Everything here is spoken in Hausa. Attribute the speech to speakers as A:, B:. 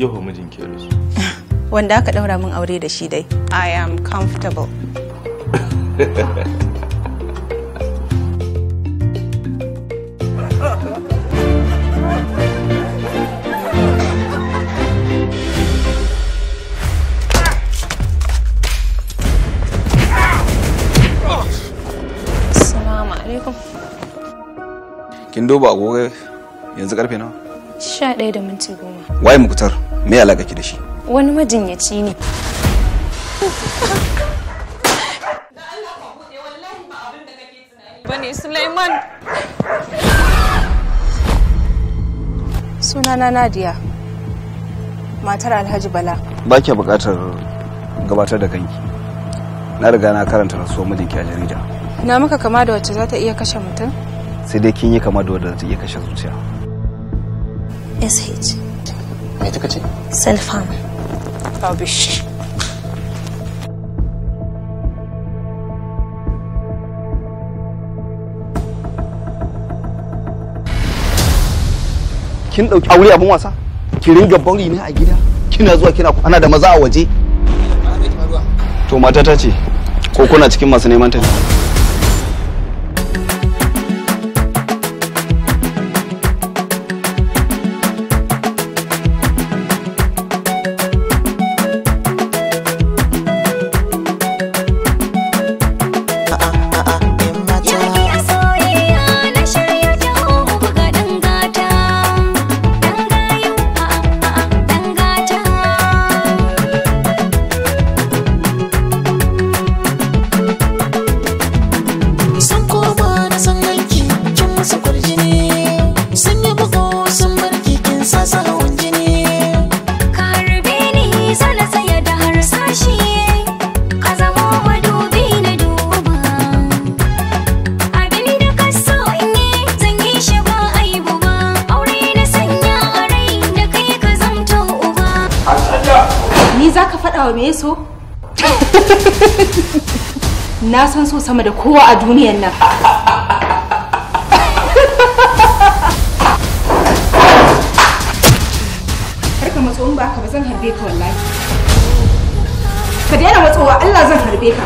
A: yau mijin ke rasu.
B: Wanda aka daura min aure da shi dai. I am comfortable. Assalamu alaikum.
C: kin duba agogo yanzu ƙarfe nawa?
B: Sha ɗaya da minti goma.
C: waye mukutar me alaka ki da shi
B: Wani majinyaci ne. Bane Suleiman. Sunana Nadia. Matar Alhaji Bala.
C: ba ki buƙatar gabatar da kanki na riga na karanta rasuwar mijinki a jarida
B: Na maka kama da wacce za ta iya kashe mutum?
C: sai dai kin yi kama da wadda za ta iya kashe zuciya
B: SH.
C: Me kika ce
B: Self-harm. Rubbish.
C: kin ɗauki aure abin wasa? Ki ringa bauri ne a gida? Kina zuwa kina kwana da maza a waje? To matata ce ko kuna cikin masu neman ta ne?
D: faɗa wa me so? Na san so sama da kowa a duniyar nan. Karka matso in ba ka ba zan harbe ka wallahi. Ka daina matsowa Allah zan harbe ka.